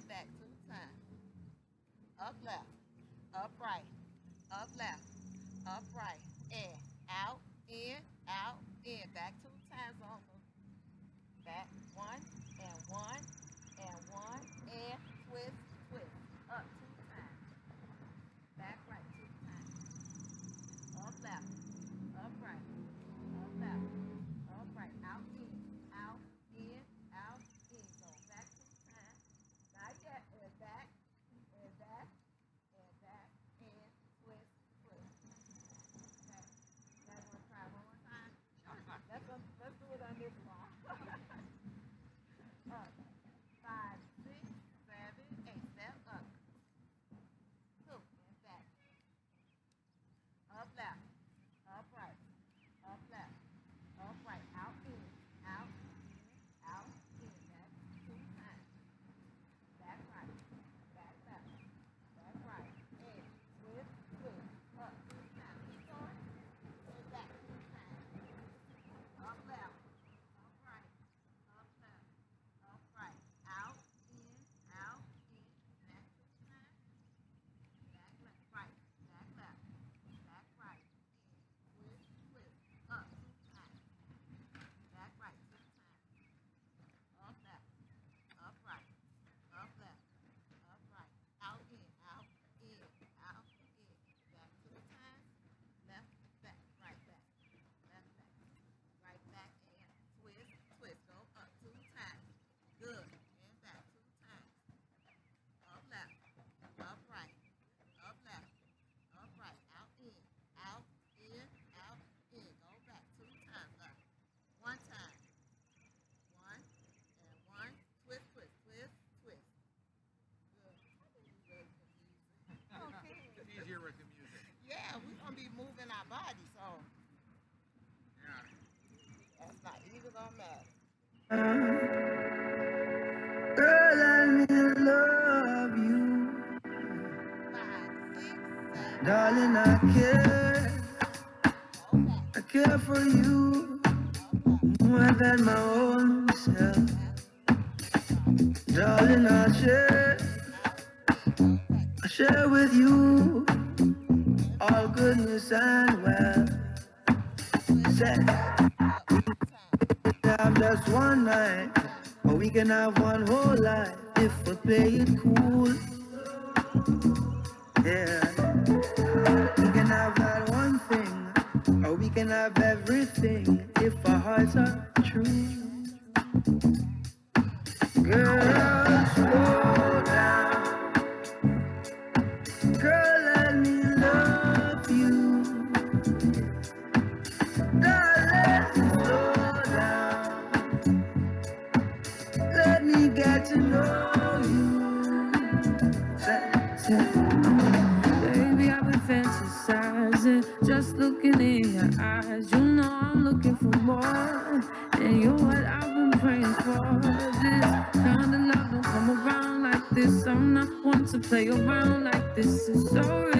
right back two times. Up left, up right, up left, up right, Girl, I love you. Darling, I care. I care for you more than my own self. Darling, I share. I share with you all goodness and well just one night, but we can have one whole life if we play it cool. Yeah. We can have that one thing, or we can have everything if our hearts are true. Girl. let me get to know you. Baby, I've been fantasizing, just looking in your eyes. You know I'm looking for more, and you're what I've been praying for. This kind of love don't come around like this. I'm not one to play around like this. It's.